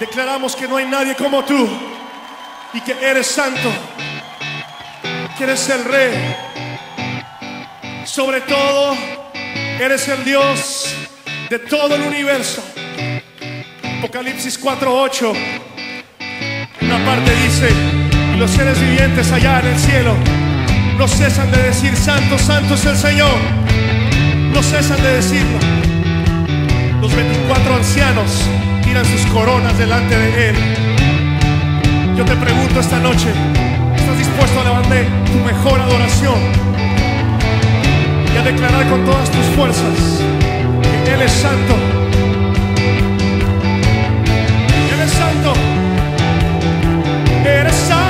Declaramos que no hay nadie como tú y que eres santo, que eres el rey. Sobre todo, eres el Dios de todo el universo. Apocalipsis 4:8. Una parte dice, los seres vivientes allá en el cielo no cesan de decir, santo, santo es el Señor. No cesan de decirlo. Los 24 ancianos tiran sus coronas delante de Él. Yo te pregunto esta noche, ¿estás dispuesto a levantar tu mejor adoración y a declarar con todas tus fuerzas que Él es santo? Él es santo. Él es santo.